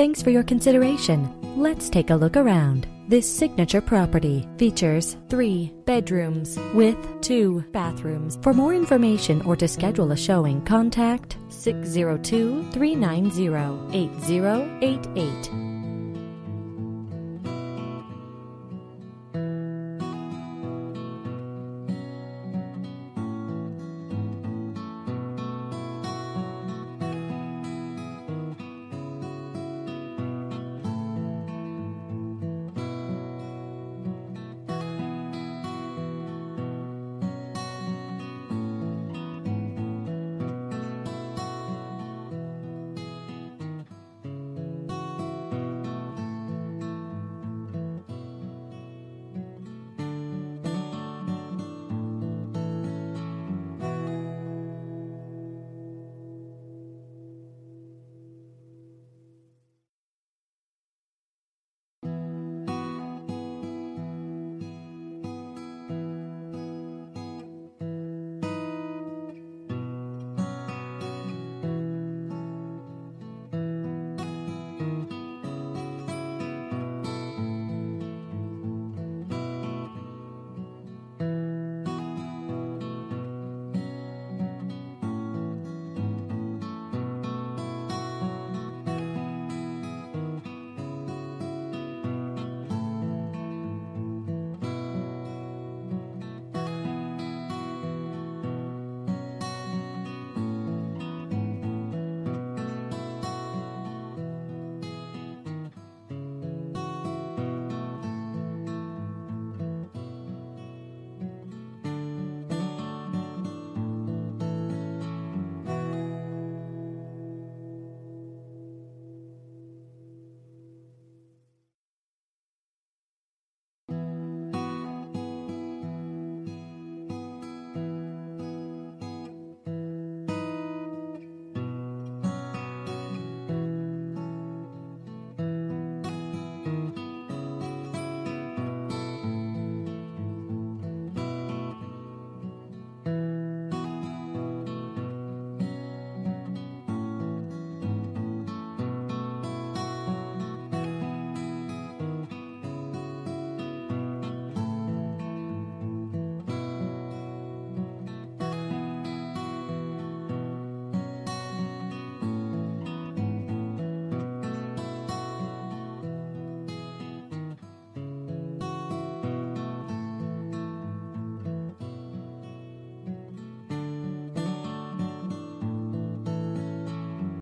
Thanks for your consideration. Let's take a look around. This signature property features three bedrooms with two bathrooms. For more information or to schedule a showing, contact 602 390 8088.